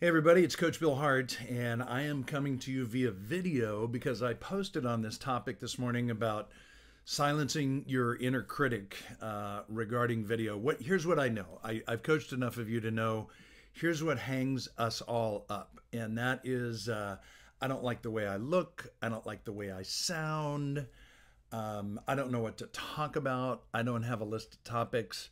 Hey everybody, it's Coach Bill Hart, and I am coming to you via video because I posted on this topic this morning about silencing your inner critic uh, regarding video. What here's what I know. I, I've coached enough of you to know. Here's what hangs us all up, and that is uh, I don't like the way I look. I don't like the way I sound. Um, I don't know what to talk about. I don't have a list of topics.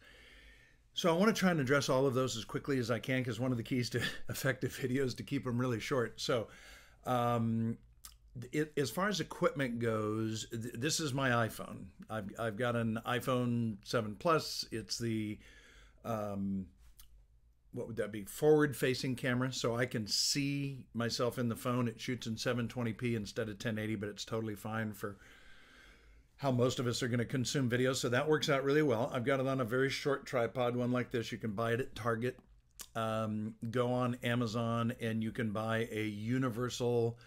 So I want to try and address all of those as quickly as I can because one of the keys to effective videos to keep them really short. So um, it, as far as equipment goes, th- this is my iPhone. I've, I've got an iPhone 7 Plus. It's the um, what would that be? Forward facing camera. So I can see myself in the phone. It shoots in 720p instead of 1080, but it's totally fine for how most of us are going to consume video. So that works out really well. I've got it on a very short tripod, one like this. You can buy it at Target. Um, go on Amazon and you can buy a universal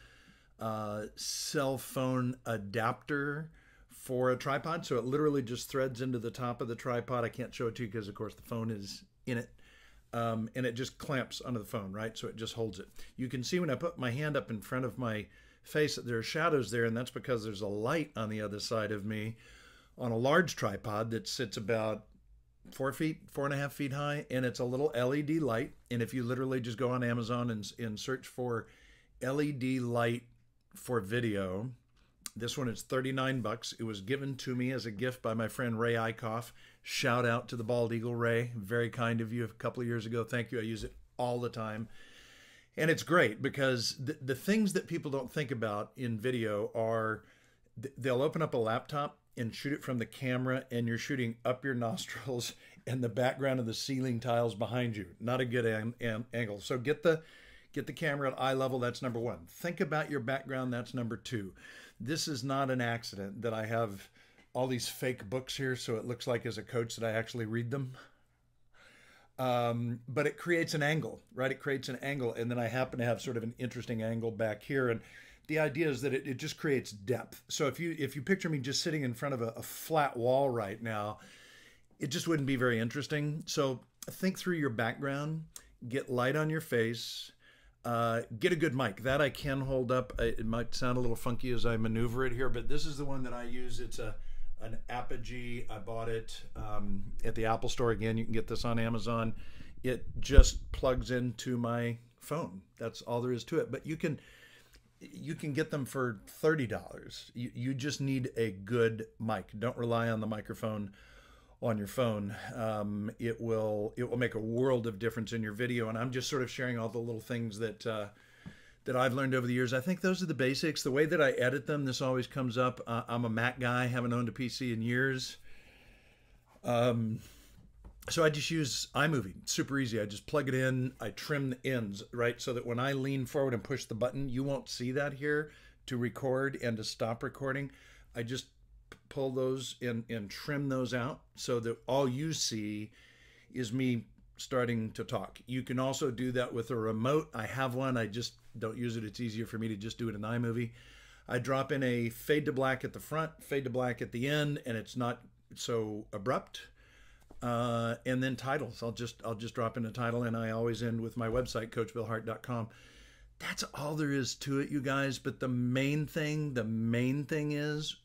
uh, cell phone adapter for a tripod. So it literally just threads into the top of the tripod. I can't show it to you because, of course, the phone is in it. Um, and it just clamps onto the phone, right? So it just holds it. You can see when I put my hand up in front of my face there are shadows there, and that's because there's a light on the other side of me on a large tripod that sits about four feet, four and a half feet high, and it's a little LED light. And if you literally just go on Amazon and, and search for LED light for video, this one is 39 bucks. It was given to me as a gift by my friend Ray Eichhoff. Shout out to the Bald Eagle Ray. Very kind of you a couple of years ago. Thank you. I use it all the time and it's great because the, the things that people don't think about in video are they'll open up a laptop and shoot it from the camera and you're shooting up your nostrils and the background of the ceiling tiles behind you. Not a good an, an, angle. So get the get the camera at eye level. That's number one. Think about your background. That's number two. This is not an accident that i have all these fake books here so it looks like as a coach that i actually read them um, but it creates an angle, right? It creates an angle, and then I happen to have sort of an interesting angle back here, and the idea is that it, it just creates depth. So if you if you picture me just sitting in front of a, a flat wall right now, it just wouldn't be very interesting. So think through your background, get light on your face. Uh, get a good mic that I can hold up. It might sound a little funky as I maneuver it here, but this is the one that I use. It's a an Apogee. I bought it um, at the Apple Store. Again, you can get this on Amazon. It just plugs into my phone. That's all there is to it. But you can you can get them for thirty dollars. You you just need a good mic. Don't rely on the microphone on your phone. Um, it will it will make a world of difference in your video. And I'm just sort of sharing all the little things that. Uh, that I've learned over the years. I think those are the basics. The way that I edit them, this always comes up. Uh, I'm a Mac guy, haven't owned a PC in years. Um, so I just use iMovie. Super easy. I just plug it in. I trim the ends, right? So that when I lean forward and push the button, you won't see that here to record and to stop recording. I just pull those and, and trim those out so that all you see is me starting to talk. You can also do that with a remote. I have one. I just don't use it. It's easier for me to just do it in iMovie. I drop in a fade to black at the front, fade to black at the end, and it's not so abrupt. Uh, and then titles. I'll just I'll just drop in a title, and I always end with my website, CoachBillHart.com. That's all there is to it, you guys. But the main thing, the main thing is,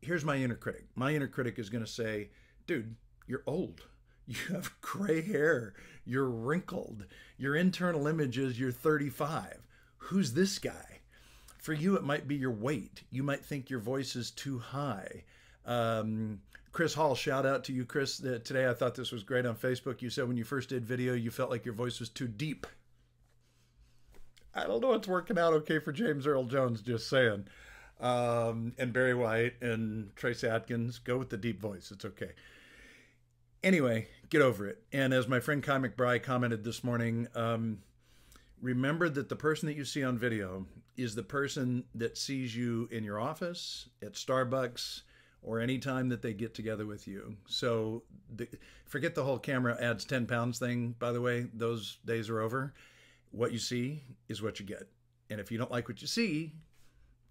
here's my inner critic. My inner critic is going to say, "Dude, you're old." You have gray hair, you're wrinkled, your internal image is you're 35. Who's this guy? For you, it might be your weight. You might think your voice is too high. Um, Chris Hall, shout out to you, Chris. Uh, today I thought this was great on Facebook. You said when you first did video, you felt like your voice was too deep. I don't know it's working out okay for James Earl Jones, just saying. Um, and Barry White and Trace Atkins, go with the deep voice. It's okay. Anyway, get over it. And as my friend Kai McBride commented this morning, um, remember that the person that you see on video is the person that sees you in your office, at Starbucks, or any time that they get together with you. So the, forget the whole camera adds 10 pounds thing, by the way. Those days are over. What you see is what you get. And if you don't like what you see,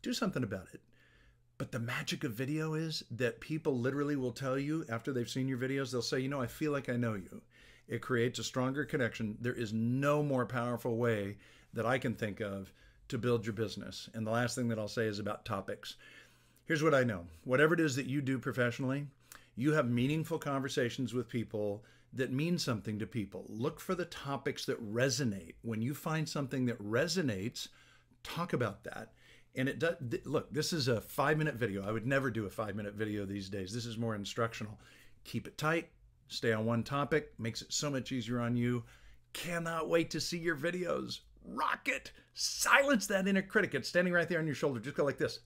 do something about it. But the magic of video is that people literally will tell you after they've seen your videos, they'll say, you know, I feel like I know you. It creates a stronger connection. There is no more powerful way that I can think of to build your business. And the last thing that I'll say is about topics. Here's what I know whatever it is that you do professionally, you have meaningful conversations with people that mean something to people. Look for the topics that resonate. When you find something that resonates, talk about that. And it does look, this is a five minute video. I would never do a five minute video these days. This is more instructional. Keep it tight, stay on one topic, makes it so much easier on you. Cannot wait to see your videos. Rock it! Silence that inner critic. It's standing right there on your shoulder. Just go like this.